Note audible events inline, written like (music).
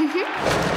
Mm-hmm. (laughs)